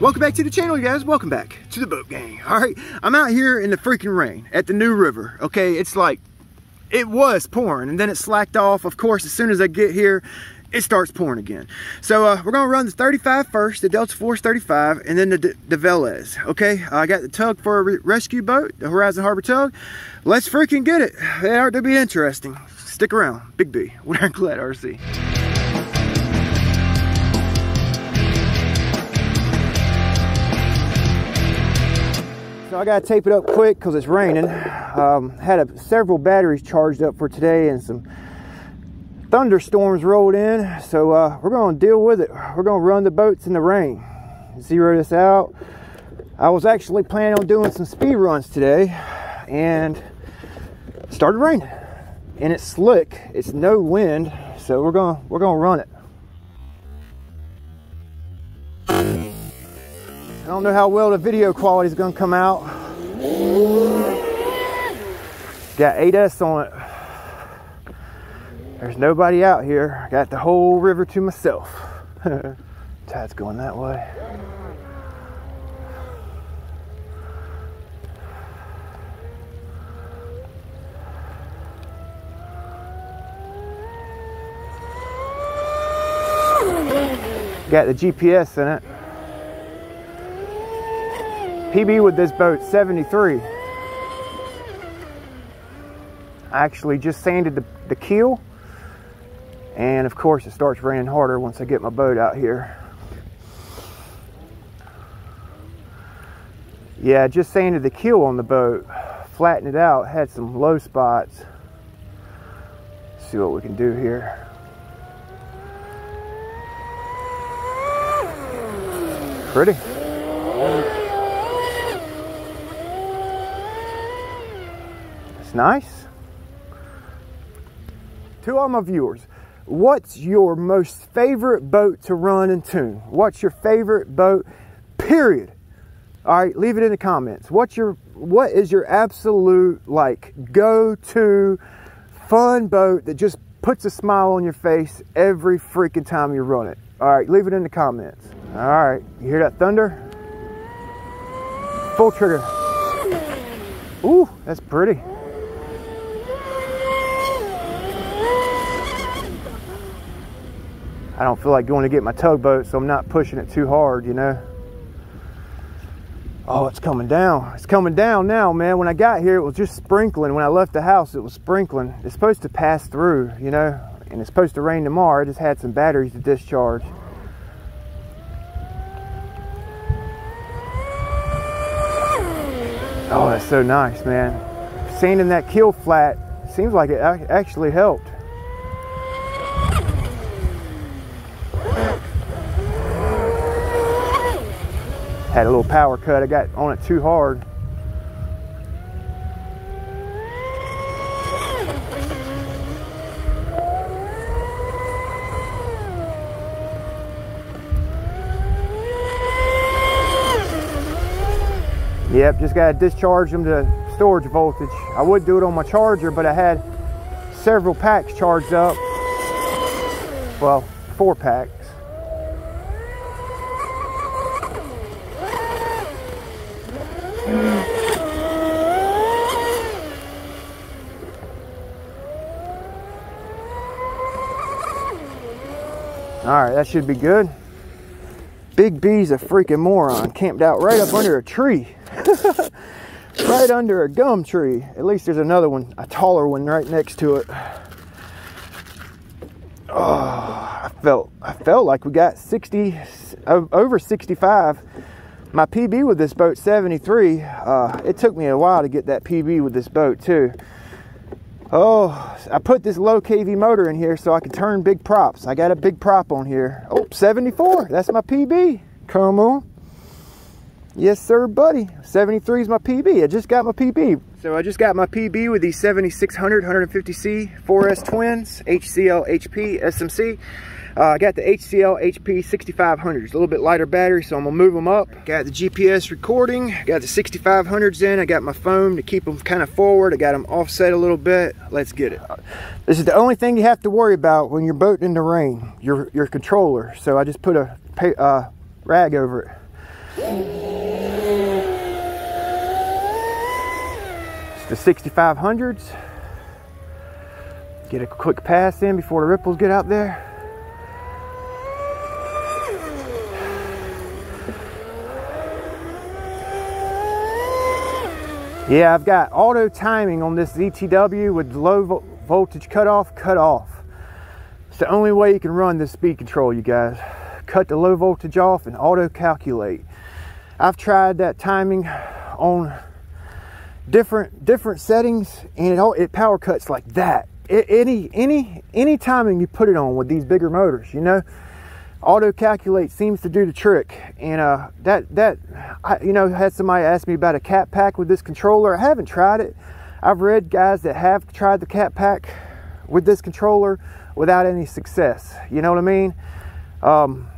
Welcome back to the channel, you guys. Welcome back to the boat gang. All right, I'm out here in the freaking rain at the New River. Okay, it's like, it was pouring and then it slacked off. Of course, as soon as I get here, it starts pouring again. So uh, we're gonna run the 35 first, the Delta Force 35, and then the, D the Veles, okay? I got the tug for a re rescue boat, the Horizon Harbor tug. Let's freaking get it. It ought to be interesting. Stick around, Big B, Wood Ironclad RC. I gotta tape it up quick because it's raining. Um, had a, several batteries charged up for today and some thunderstorms rolled in. So uh, we're gonna deal with it. We're gonna run the boats in the rain. Zero this out. I was actually planning on doing some speed runs today and started raining. And it's slick, it's no wind, so we're gonna we're gonna run it. I don't know how well the video quality is to come out. Got 8S on it. There's nobody out here. I got the whole river to myself. Tide's going that way. Got the GPS in it. PB with this boat, 73. I actually just sanded the, the keel. And of course it starts raining harder once I get my boat out here. Yeah, just sanded the keel on the boat. Flattened it out, had some low spots. Let's see what we can do here. Pretty. Nice. To all my viewers, what's your most favorite boat to run and tune? What's your favorite boat, period? All right, leave it in the comments. What's your, what is your absolute like go-to fun boat that just puts a smile on your face every freaking time you run it? All right, leave it in the comments. All right, you hear that thunder? Full trigger. Ooh, that's pretty. I don't feel like going to get my tugboat, so I'm not pushing it too hard, you know. Oh, it's coming down. It's coming down now, man. When I got here, it was just sprinkling. When I left the house, it was sprinkling. It's supposed to pass through, you know, and it's supposed to rain tomorrow. I just had some batteries to discharge. Oh, that's so nice, man. Sanding that keel flat seems like it actually helped. Had a little power cut. I got on it too hard. Yep, just got to discharge them to storage voltage. I would do it on my charger, but I had several packs charged up. Well, four packs. All right, that should be good. Big B's a freaking moron. Camped out right up under a tree. right under a gum tree. At least there's another one, a taller one right next to it. Oh, I felt I felt like we got 60 over 65. My PB with this boat 73. Uh, it took me a while to get that PB with this boat too. Oh, I put this low KV motor in here so I can turn big props. I got a big prop on here. Oh, 74. That's my PB. Come on. Yes, sir, buddy. 73 is my PB. I just got my PB. So I just got my PB with the 7600 150C 4S twins, HCL HP SMC. Uh, I got the HCL HP 6500s, a little bit lighter battery, so I'm gonna move them up. Got the GPS recording, got the 6500s in. I got my foam to keep them kind of forward. I got them offset a little bit. Let's get it. This is the only thing you have to worry about when you're boating in the rain, your, your controller. So I just put a uh, rag over it. The 6500s. Get a quick pass in before the ripples get out there. Yeah, I've got auto timing on this ZTW with low vo voltage cutoff, cut off. It's the only way you can run this speed control, you guys. Cut the low voltage off and auto calculate. I've tried that timing on different different settings and it all it power cuts like that. It, any any any timing you put it on with these bigger motors, you know, auto calculate seems to do the trick and uh, that that I, you know had somebody ask me about a cat pack with this controller. I haven't tried it. I've read guys that have tried the cat pack with this controller without any success. You know what i mean? Um,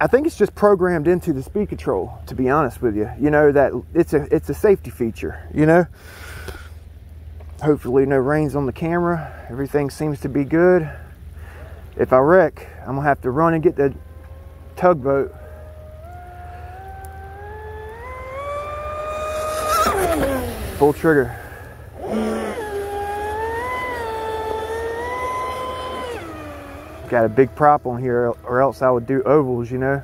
i think it's just programmed into the speed control to be honest with you you know that it's a it's a safety feature you know hopefully no rains on the camera everything seems to be good if I wreck, I'm gonna have to run and get the tugboat. Full trigger. Got a big prop on here or else I would do ovals, you know.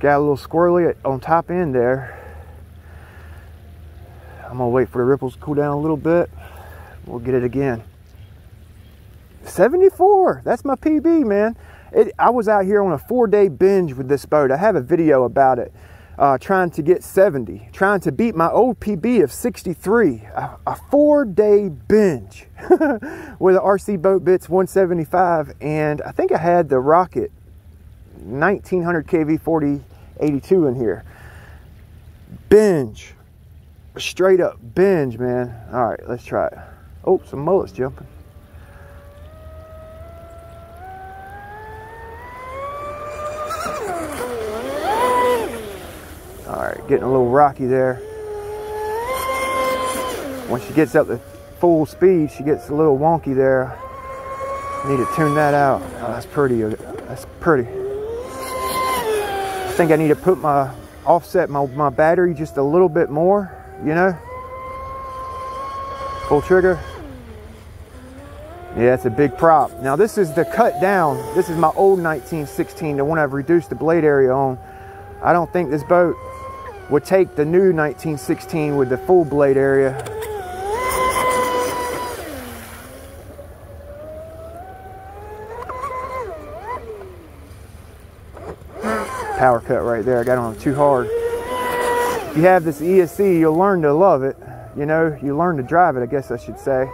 Got a little squirrely on top end there. I'm gonna wait for the ripples to cool down a little bit. We'll get it again. 74. That's my PB, man. It, I was out here on a four day binge with this boat. I have a video about it. Uh, trying to get 70, trying to beat my old PB of 63. A, a four day binge with the RC Boat Bits 175. And I think I had the Rocket 1900 KV 4082 in here. Binge. Straight up binge, man. All right, let's try it. Oh, some mullets jumping. Getting a little rocky there. Once she gets up to full speed, she gets a little wonky there. Need to tune that out. Oh, that's pretty. Uh, that's pretty. I think I need to put my offset my, my battery just a little bit more, you know? Full trigger. Yeah, it's a big prop. Now this is the cut down. This is my old 1916, the one I've reduced the blade area on. I don't think this boat would take the new 1916 with the full blade area. Power cut right there. I got on too hard. If you have this ESC you'll learn to love it. You know you learn to drive it I guess I should say.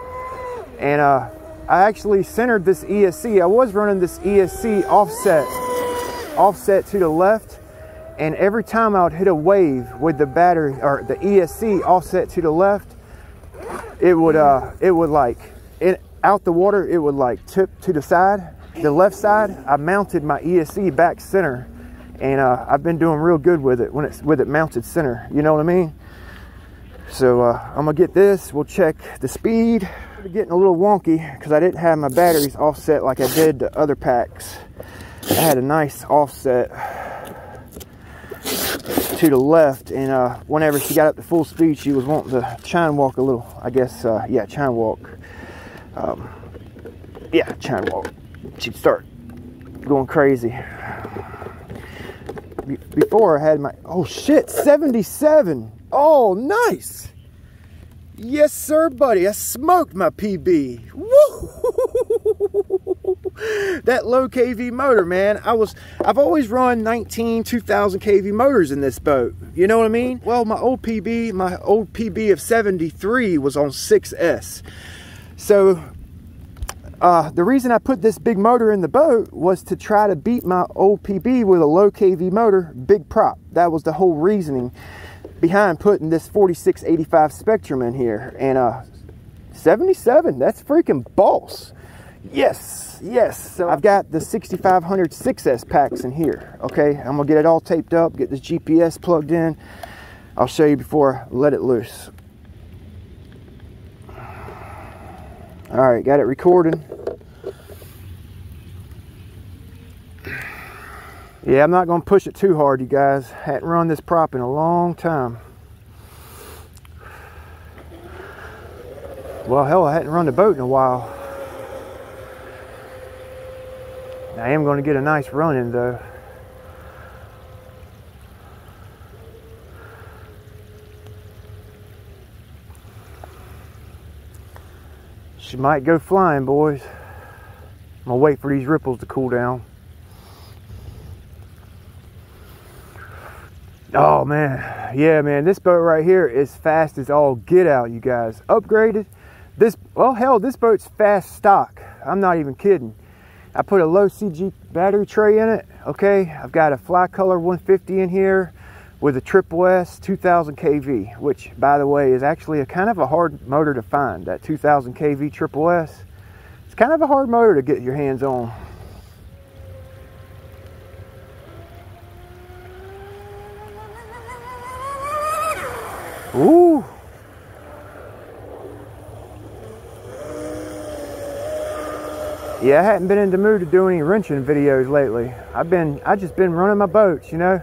And uh, I actually centered this ESC I was running this ESC offset offset to the left and every time I would hit a wave with the battery or the ESC offset to the left, it would uh, it would like it out the water. It would like tip to the side, the left side. I mounted my ESC back center, and uh, I've been doing real good with it when it's with it mounted center. You know what I mean? So uh, I'm gonna get this. We'll check the speed. Getting a little wonky because I didn't have my batteries offset like I did the other packs. I had a nice offset to the left and uh, whenever she got up to full speed she was wanting to chine walk a little I guess uh, yeah chine walk. Um, yeah chine walk. She'd start going crazy. Be before I had my oh shit 77 oh nice. Yes sir buddy. I smoked my PB Woo! that low kV motor, man. I was, I've always run 19, 2000 kV motors in this boat. You know what I mean? Well, my old PB, my old PB of 73 was on 6S. So uh, the reason I put this big motor in the boat was to try to beat my old PB with a low kV motor, big prop. That was the whole reasoning behind putting this 4685 Spektrum in here. And uh, 77, that's freaking boss. Yes, yes. So I've got the 6500 6S packs in here. Okay, I'm gonna get it all taped up, get the GPS plugged in. I'll show you before I let it loose. All right, got it recording. Yeah, I'm not to push it too hard, you guys. Hadn't run this prop in a long time. Well, hell, I hadn't run the boat in a while. I am going to get a nice run in, though. She might go flying, boys. I'm going to wait for these ripples to cool down. Oh man, yeah man, this boat right here is fast as all get out, you guys. Upgraded. This, well hell, this boat's fast stock. I'm not even kidding. I put a low CG battery tray in it, okay? I've got a Flycolor 150 in here with a Triple S 2000 kV, which by the way is actually a kind of a hard motor to find, that 2000 kV Triple S. It's kind of a hard motor to get your hands on. Yeah, I hadn't been in the mood to do any wrenching videos lately. I've been, I just been running my boats, you know.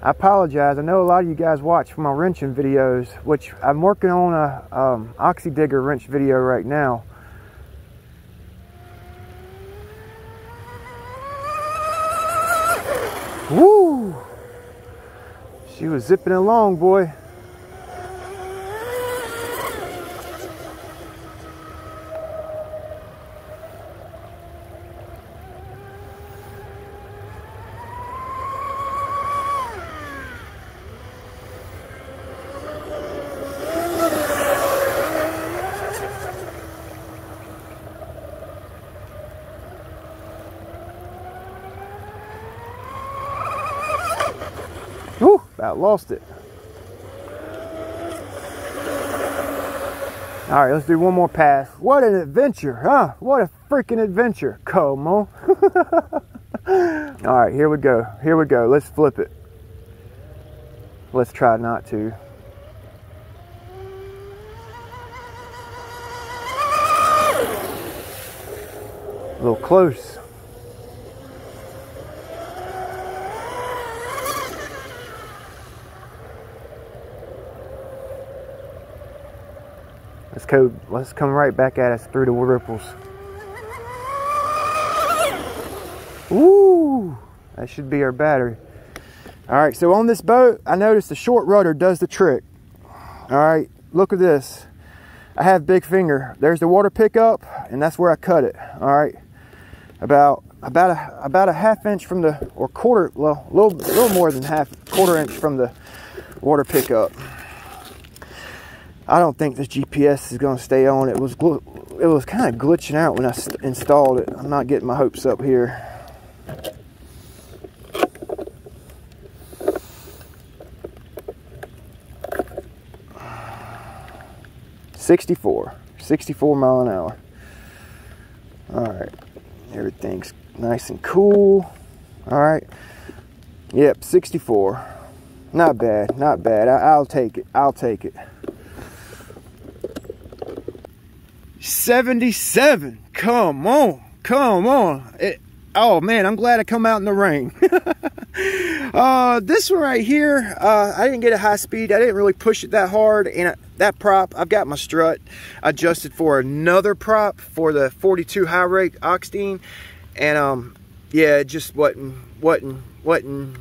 I apologize. I know a lot of you guys watch for my wrenching videos, which I'm working on a um, Oxidean wrench video right now. Woo! She was zipping along, boy. About lost it. All right, let's do one more pass. What an adventure, huh? What a freaking adventure. Como. All right, here we go. Here we go. Let's flip it. Let's try not to. A little close. Let's. Let's come right back at us through the ripples. Ooh, that should be our battery. All right, so on this boat, I noticed the short rudder does the trick. All right, look at this. I have big finger. There's the water pickup, and that's where I cut it. All right, about about a about a half inch from the or quarter, well, a little little more than half quarter inch from the water pickup. I don't think this GPS is going to stay on. It was it was kind of glitching out when I installed it. I'm not getting my hopes up here. Sixty-four, 64 mile an hour. All right, everything's nice and cool. All right, yep, 64. Not bad, not bad. I, I'll take it. I'll take it. 77. Come on. Come on. It, oh man, I'm glad I come out in the rain. uh, this one right here, uh, I didn't get a high speed. I didn't really push it that hard. And that prop, I've got my strut adjusted for another prop for the 42 high rake Oxidean. And um, yeah, it just wasn't, wasn't, wasn't,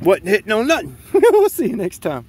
wasn't hitting on nothing. we'll see you next time.